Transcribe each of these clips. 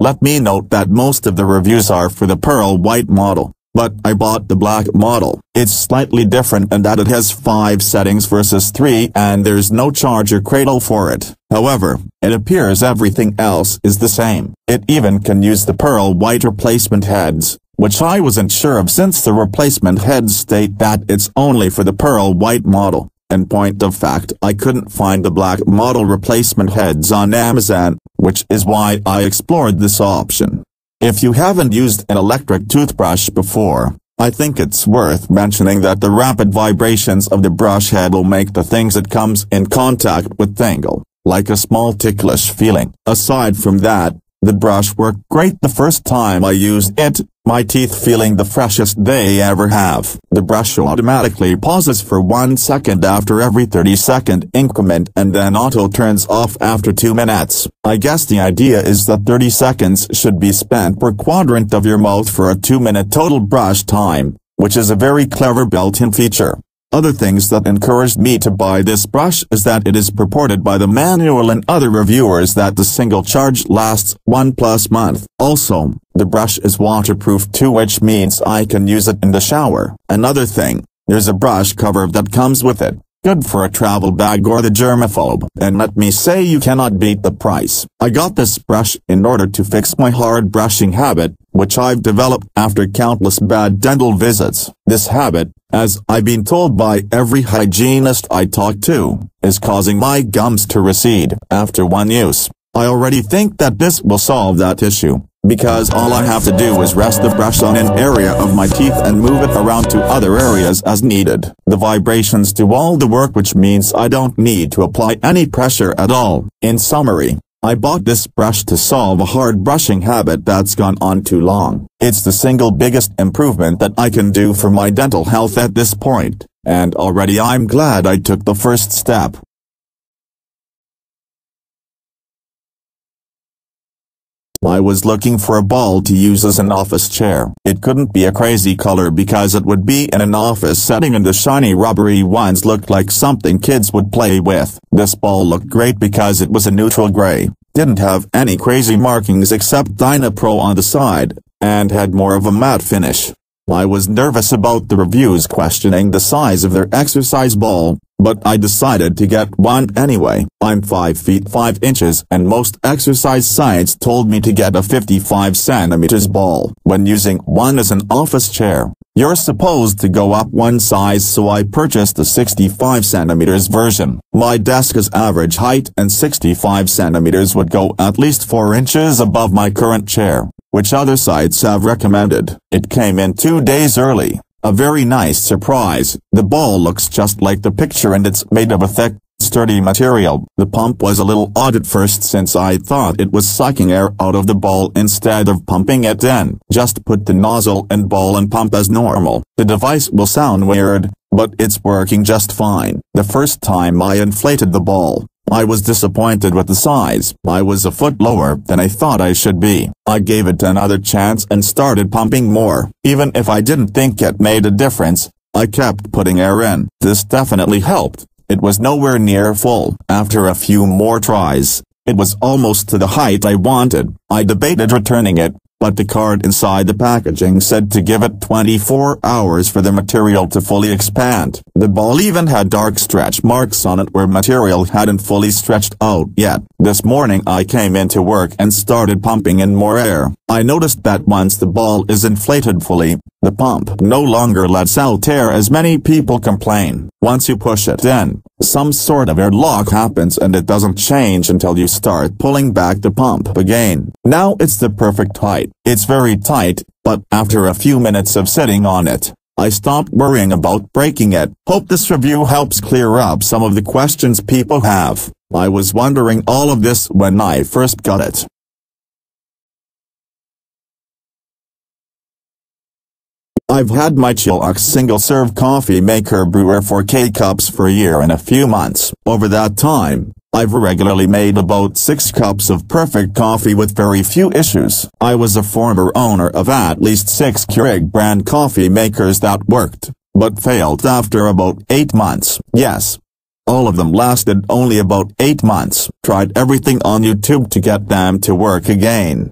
Let me note that most of the reviews are for the pearl white model, but I bought the black model. It's slightly different in that it has 5 settings versus 3 and there's no charger cradle for it. However, it appears everything else is the same. It even can use the pearl white replacement heads, which I wasn't sure of since the replacement heads state that it's only for the pearl white model. And point of fact I couldn't find the black model replacement heads on Amazon, which is why I explored this option. If you haven't used an electric toothbrush before, I think it's worth mentioning that the rapid vibrations of the brush head will make the things it comes in contact with tingle, like a small ticklish feeling. Aside from that, the brush worked great the first time I used it, my teeth feeling the freshest they ever have. The brush automatically pauses for one second after every 30 second increment and then auto turns off after 2 minutes. I guess the idea is that 30 seconds should be spent per quadrant of your mouth for a 2 minute total brush time, which is a very clever built-in feature. Other things that encouraged me to buy this brush is that it is purported by the manual and other reviewers that the single charge lasts one plus month. Also, the brush is waterproof too which means I can use it in the shower. Another thing, there's a brush cover that comes with it. Good for a travel bag or the germaphobe. And let me say you cannot beat the price. I got this brush in order to fix my hard brushing habit, which I've developed after countless bad dental visits. This habit, as I've been told by every hygienist I talk to, is causing my gums to recede after one use. I already think that this will solve that issue, because all I have to do is rest the brush on an area of my teeth and move it around to other areas as needed. The vibrations do all the work which means I don't need to apply any pressure at all. In summary, I bought this brush to solve a hard brushing habit that's gone on too long. It's the single biggest improvement that I can do for my dental health at this point, and already I'm glad I took the first step. I was looking for a ball to use as an office chair. It couldn't be a crazy color because it would be in an office setting and the shiny rubbery ones looked like something kids would play with. This ball looked great because it was a neutral gray, didn't have any crazy markings except Dynapro on the side, and had more of a matte finish. I was nervous about the reviews questioning the size of their exercise ball, but I decided to get one anyway. I'm 5 feet 5 inches and most exercise sites told me to get a 55 centimeters ball. When using one as an office chair, you're supposed to go up one size so I purchased the 65 centimeters version. My desk is average height and 65 centimeters would go at least 4 inches above my current chair which other sites have recommended. It came in two days early. A very nice surprise. The ball looks just like the picture and it's made of a thick, sturdy material. The pump was a little odd at first since I thought it was sucking air out of the ball instead of pumping it in. Just put the nozzle and ball and pump as normal. The device will sound weird, but it's working just fine. The first time I inflated the ball, I was disappointed with the size. I was a foot lower than I thought I should be. I gave it another chance and started pumping more. Even if I didn't think it made a difference, I kept putting air in. This definitely helped. It was nowhere near full. After a few more tries, it was almost to the height I wanted. I debated returning it, but the card inside the packaging said to give it 24 hours for the material to fully expand. The ball even had dark stretch marks on it where material hadn't fully stretched out yet. This morning I came into work and started pumping in more air. I noticed that once the ball is inflated fully, the pump no longer lets out air as many people complain. Once you push it in, some sort of airlock happens and it doesn't change until you start pulling back the pump again. Now it's the perfect height. It's very tight, but after a few minutes of sitting on it, I stopped worrying about breaking it. Hope this review helps clear up some of the questions people have. I was wondering all of this when I first got it. I've had my Chulux single-serve coffee maker brewer for K-Cups for a year and a few months. Over that time, I've regularly made about 6 cups of perfect coffee with very few issues. I was a former owner of at least 6 Keurig brand coffee makers that worked, but failed after about 8 months. Yes. All of them lasted only about 8 months. Tried everything on YouTube to get them to work again.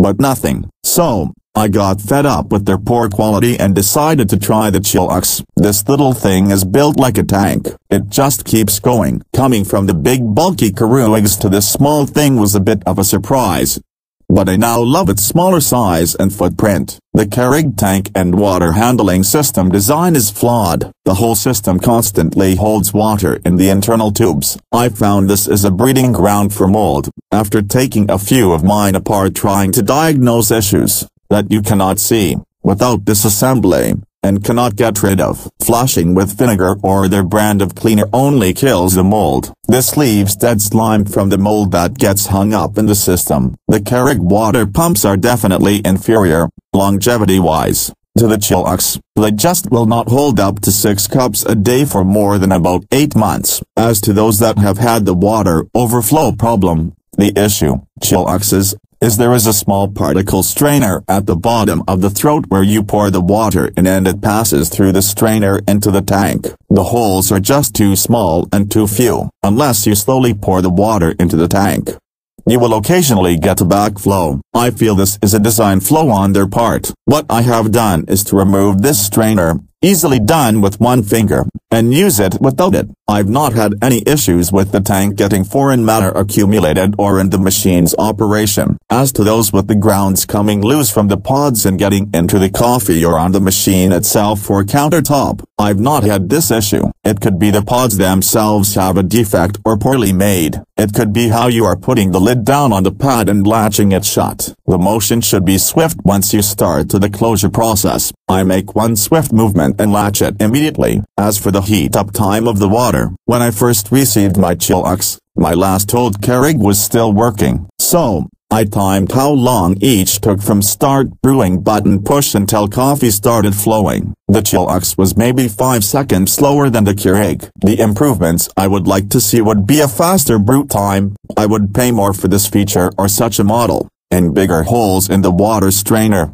but nothing. So, I got fed up with their poor quality and decided to try the Chulux. This little thing is built like a tank. It just keeps going. Coming from the big bulky Keurigs to this small thing was a bit of a surprise but I now love its smaller size and footprint. The Keurig tank and water handling system design is flawed. The whole system constantly holds water in the internal tubes. I found this is a breeding ground for mold. After taking a few of mine apart trying to diagnose issues that you cannot see without disassembly, and cannot get rid of. Flushing with vinegar or their brand of cleaner only kills the mold. This leaves dead slime from the mold that gets hung up in the system. The Keurig water pumps are definitely inferior, longevity-wise, to the Chulux. They just will not hold up to 6 cups a day for more than about 8 months. As to those that have had the water overflow problem, the issue, Chuluxes, is there is a small particle strainer at the bottom of the throat where you pour the water in and it passes through the strainer into the tank. The holes are just too small and too few, unless you slowly pour the water into the tank. You will occasionally get a backflow. I feel this is a design flaw on their part. What I have done is to remove this strainer, easily done with one finger, and use it without it. I've not had any issues with the tank getting foreign matter accumulated or in the machine's operation. As to those with the grounds coming loose from the pods and getting into the coffee or on the machine itself or countertop, I've not had this issue. It could be the pods themselves have a defect or poorly made. It could be how you are putting the lid down on the pad and latching it shut. The motion should be swift once you start to the closure process. I make one swift movement and latch it immediately. As for the heat up time of the water, when I first received my Chulux, my last old Keurig was still working. So, I timed how long each took from start brewing button push until coffee started flowing. The Chulux was maybe 5 seconds slower than the Keurig. The improvements I would like to see would be a faster brew time, I would pay more for this feature or such a model, and bigger holes in the water strainer.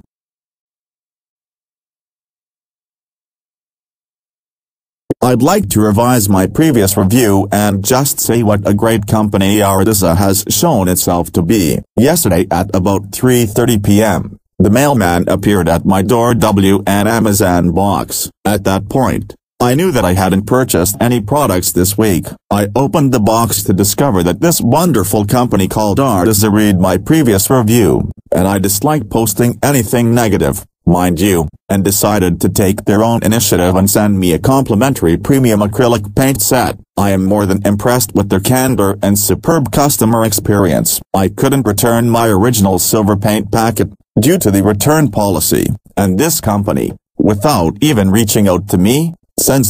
I'd like to revise my previous review and just say what a great company Arteza has shown itself to be. Yesterday at about 3.30 p.m., the mailman appeared at my door W an Amazon box. At that point, I knew that I hadn't purchased any products this week. I opened the box to discover that this wonderful company called Arteza read my previous review, and I dislike posting anything negative mind you, and decided to take their own initiative and send me a complimentary premium acrylic paint set. I am more than impressed with their candor and superb customer experience. I couldn't return my original silver paint packet, due to the return policy, and this company, without even reaching out to me,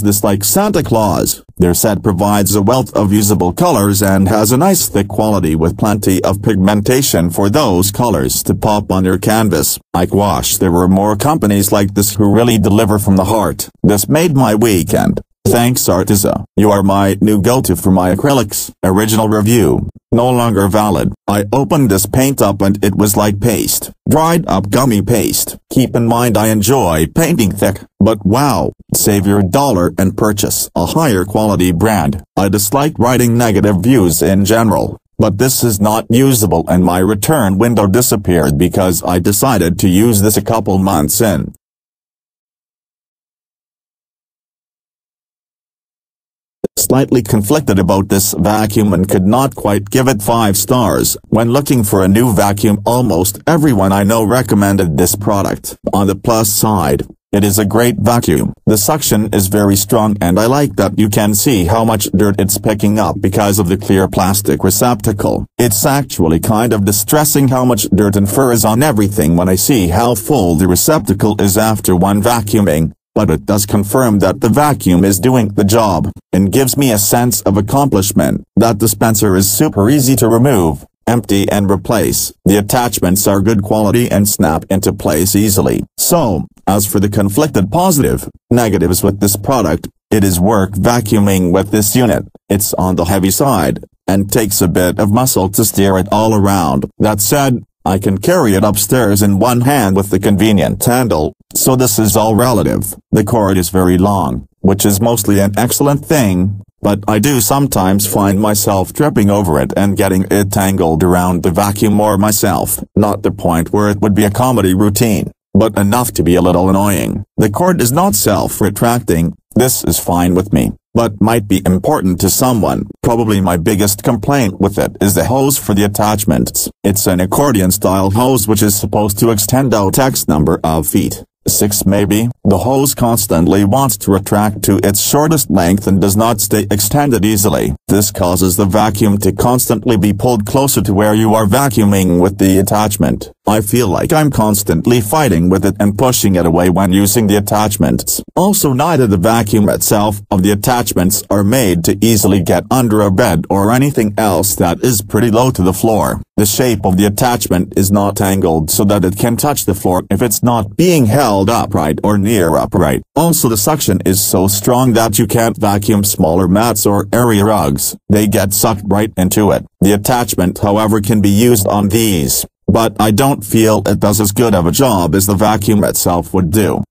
this like Santa Claus. Their set provides a wealth of usable colors and has a nice thick quality with plenty of pigmentation for those colors to pop on your canvas. I wish there were more companies like this who really deliver from the heart. This made my weekend. Thanks Arteza. You are my new go-to for my acrylics. Original review. No longer valid. I opened this paint up and it was like paste. Dried up gummy paste. Keep in mind I enjoy painting thick, but wow, save your dollar and purchase a higher quality brand. I dislike writing negative views in general, but this is not usable and my return window disappeared because I decided to use this a couple months in. Slightly conflicted about this vacuum and could not quite give it 5 stars. When looking for a new vacuum almost everyone I know recommended this product. On the plus side, it is a great vacuum. The suction is very strong and I like that you can see how much dirt it's picking up because of the clear plastic receptacle. It's actually kind of distressing how much dirt and fur is on everything when I see how full the receptacle is after one vacuuming but it does confirm that the vacuum is doing the job, and gives me a sense of accomplishment. That dispenser is super easy to remove, empty and replace. The attachments are good quality and snap into place easily. So, as for the conflicted positive, negatives with this product, it is work vacuuming with this unit. It's on the heavy side, and takes a bit of muscle to steer it all around. That said, I can carry it upstairs in one hand with the convenient handle, so this is all relative. The cord is very long, which is mostly an excellent thing, but I do sometimes find myself tripping over it and getting it tangled around the vacuum or myself, not the point where it would be a comedy routine, but enough to be a little annoying. The cord is not self-retracting, this is fine with me but might be important to someone. Probably my biggest complaint with it is the hose for the attachments. It's an accordion-style hose which is supposed to extend out X number of feet. 6 maybe, the hose constantly wants to retract to its shortest length and does not stay extended easily. This causes the vacuum to constantly be pulled closer to where you are vacuuming with the attachment. I feel like I'm constantly fighting with it and pushing it away when using the attachments. Also neither the vacuum itself of the attachments are made to easily get under a bed or anything else that is pretty low to the floor. The shape of the attachment is not angled so that it can touch the floor if it's not being held upright or near upright. Also the suction is so strong that you can't vacuum smaller mats or area rugs. They get sucked right into it. The attachment however can be used on these but I don't feel it does as good of a job as the vacuum itself would do.